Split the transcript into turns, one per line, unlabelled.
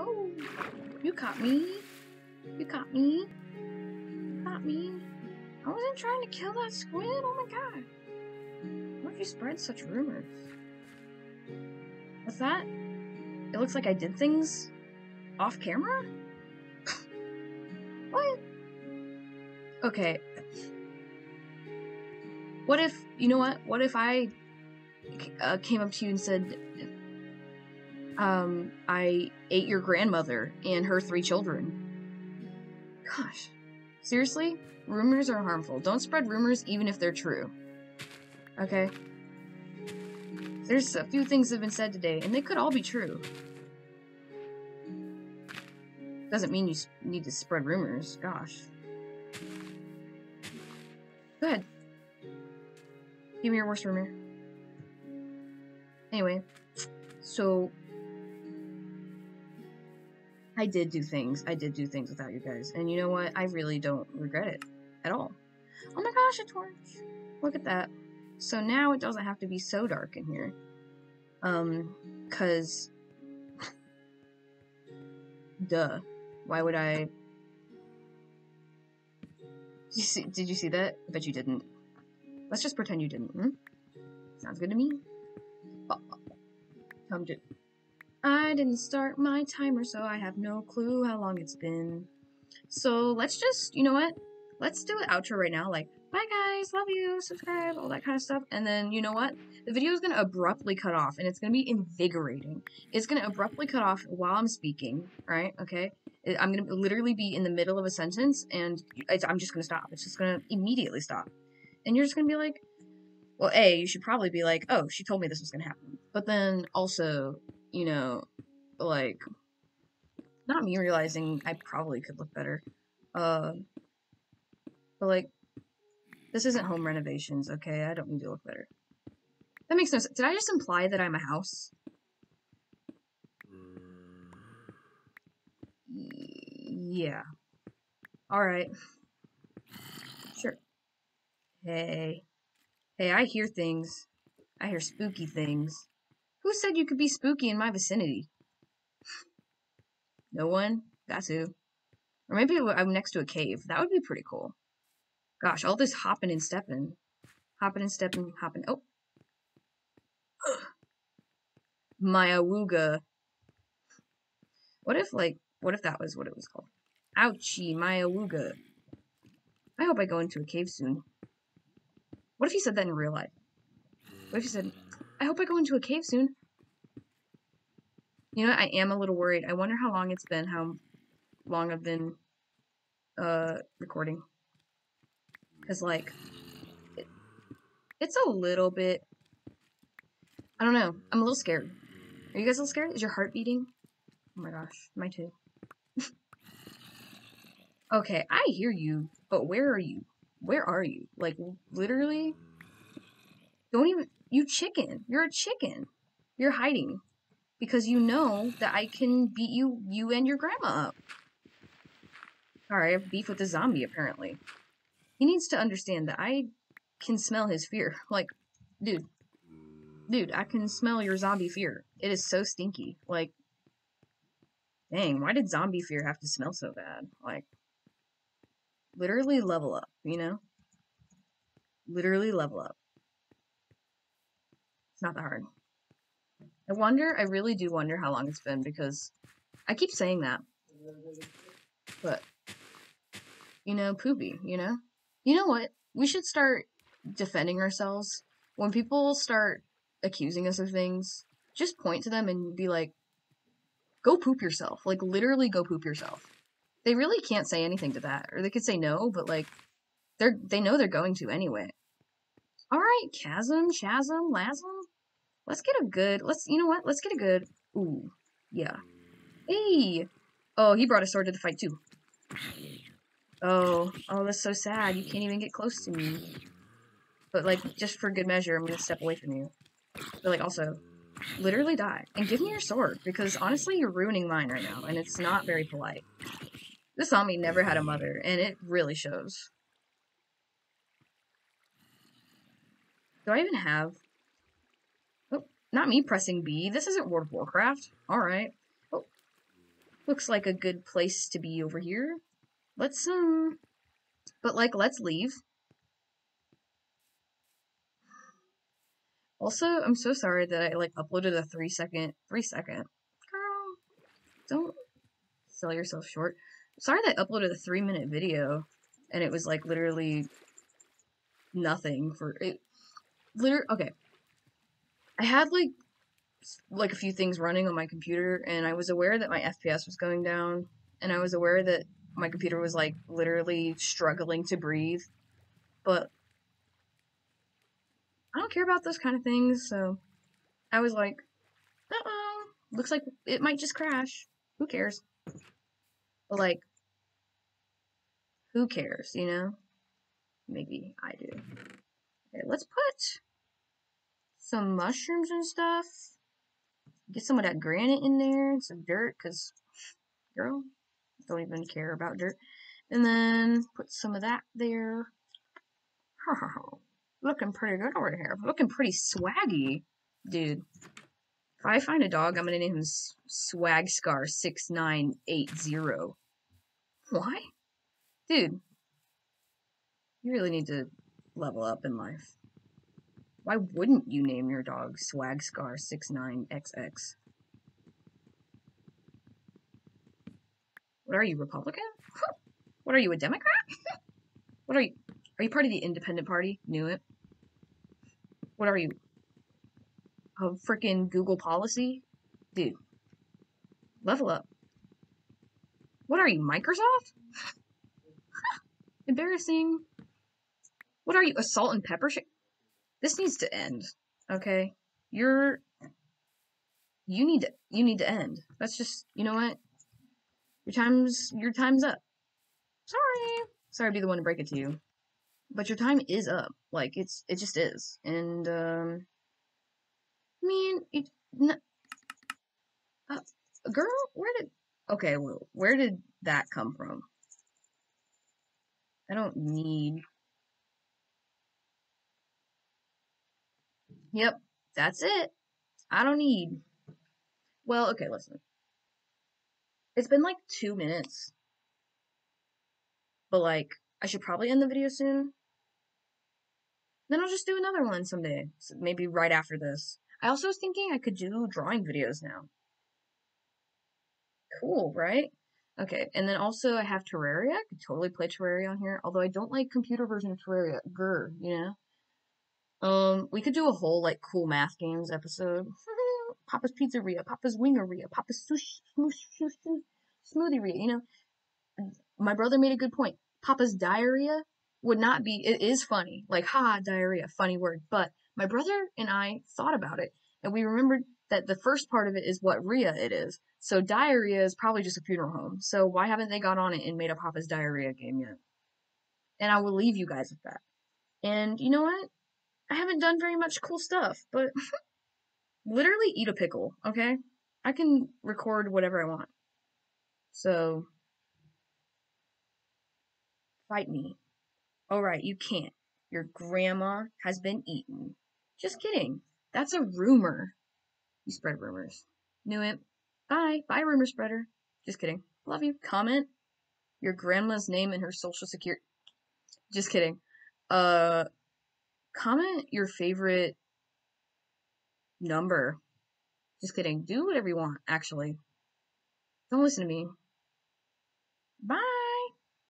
Oh, you caught me. You caught me. Caught me. I wasn't trying to kill that squid. Oh my god. Why would you spread such rumors? What's that? It looks like I did things off camera? what? Okay. What if, you know what? What if I uh, came up to you and said, um, I ate your grandmother and her three children? Gosh. Seriously? Rumors are harmful. Don't spread rumors even if they're true. Okay? There's a few things that have been said today, and they could all be true. Doesn't mean you need to spread rumors. Gosh. Go ahead. Give me your worst rumor. Anyway, so I did do things. I did do things without you guys. And you know what? I really don't regret it at all. Oh my gosh, a torch. Look at that. So now it doesn't have to be so dark in here. Um, cause... Duh. Why would I... Did you, see, did you see that? I bet you didn't. Let's just pretend you didn't, hmm? Sounds good to me. Oh, come to... I didn't start my timer, so I have no clue how long it's been. So let's just, you know what? Let's do an outro right now, like, bye guys, love you, subscribe, all that kind of stuff. And then, you know what? The video is going to abruptly cut off, and it's going to be invigorating. It's going to abruptly cut off while I'm speaking, right? Okay? I'm going to literally be in the middle of a sentence, and I'm just going to stop. It's just going to immediately stop. And you're just going to be like, well, A, you should probably be like, oh, she told me this was going to happen. But then also, you know, like, not me realizing I probably could look better. Uh, but like, this isn't home renovations, okay? I don't need to look better. That makes no sense. Did I just imply that I'm a house? Yeah. Alright. Sure. Hey. Hey, I hear things. I hear spooky things. Who said you could be spooky in my vicinity? no one? That's who. Or maybe I'm next to a cave. That would be pretty cool. Gosh, all this hopping and stepping. Hopping and stepping, hopping. Oh. My awooga. What if, like, what if that was what it was called? Ouchie, my awooga. I hope I go into a cave soon. What if he said that in real life? What if he said, I hope I go into a cave soon? You know, I am a little worried. I wonder how long it's been, how long I've been uh, recording. Because, like, it, it's a little bit... I don't know. I'm a little scared. Are you guys a little scared? Is your heart beating? Oh my gosh, my too. okay, I hear you, but where are you? Where are you? Like, literally? Don't even... You chicken. You're a chicken. You're hiding. Because you know that I can beat you, you and your grandma up. Alright, I have beef with the zombie, apparently. He needs to understand that I can smell his fear. Like, dude. Dude, I can smell your zombie fear. It is so stinky. Like, dang, why did zombie fear have to smell so bad? Like, literally level up, you know? Literally level up. Not that hard. I wonder, I really do wonder how long it's been because I keep saying that. But, you know, poopy, you know? You know what? We should start defending ourselves. When people start accusing us of things, just point to them and be like, go poop yourself. Like, literally go poop yourself. They really can't say anything to that. Or they could say no, but, like, they're, they know they're going to anyway. Alright, chasm, chasm, lasm. Let's get a good, let's, you know what? Let's get a good, ooh, yeah. Mm. Hey! Oh, he brought a sword to the fight, too. Oh, oh, that's so sad. You can't even get close to me. But, like, just for good measure, I'm gonna step away from you. But, like, also, literally die. And give me your sword, because honestly, you're ruining mine right now, and it's not very polite. This zombie never had a mother, and it really shows. Do I even have... Not me pressing B. This isn't World of Warcraft. Alright. Oh. Looks like a good place to be over here. Let's, um, but like, let's leave. Also, I'm so sorry that I like uploaded a three second, three second. Girl, don't sell yourself short. Sorry that I uploaded a three minute video and it was like literally nothing for it. Literally, okay. I had like like a few things running on my computer and I was aware that my FPS was going down and I was aware that my computer was like literally struggling to breathe. But I don't care about those kind of things, so I was like, uh-oh, looks like it might just crash. Who cares? But like, who cares, you know? Maybe I do. Okay, let's put some mushrooms and stuff. Get some of that granite in there and some dirt, because, girl, don't even care about dirt. And then put some of that there. Looking pretty good over here. Looking pretty swaggy, dude. If I find a dog, I'm gonna name him Swagscar6980. Why? Dude, you really need to level up in life. Why wouldn't you name your dog Swagscar69XX? What are you, Republican? What are you, a Democrat? what are you? Are you part of the Independent Party? Knew it. What are you? A freaking Google policy? Dude. Level up. What are you, Microsoft? Embarrassing. What are you, a salt and pepper? This needs to end, okay? You're you need to you need to end. That's just you know what? Your time's your time's up. Sorry. Sorry to be the one to break it to you but your time is up. Like it's it just is. And um I mean, it n- uh, girl, where did Okay, well, where did that come from? I don't need Yep, that's it. I don't need. Well, okay, listen. It's been like 2 minutes. But like I should probably end the video soon then I'll just do another one someday. So maybe right after this. I also was thinking I could do drawing videos now. Cool, right? Okay, and then also I have Terraria. I could totally play Terraria on here, although I don't like computer version of Terraria. Grr, you know? Um, we could do a whole, like, cool math games episode. Papa's Pizzeria, Papa's Wingeria, Papa's Sushi, smoothie, Smoothieria, you know? My brother made a good point. Papa's Diarrhea would not be, it is funny. Like, ha, diarrhea, funny word. But my brother and I thought about it, and we remembered that the first part of it is what Rhea it is. So diarrhea is probably just a funeral home. So why haven't they got on it and made a Papa's Diarrhea game yet? And I will leave you guys with that. And you know what? I haven't done very much cool stuff, but literally eat a pickle, okay? I can record whatever I want. So, fight me. Alright, you can't. Your grandma has been eaten. Just kidding. That's a rumor. You spread rumors. Knew it. Bye. Bye, rumor spreader. Just kidding. Love you. Comment your grandma's name and her social security. Just kidding. Uh, comment your favorite number. Just kidding. Do whatever you want, actually. Don't listen to me. Bye.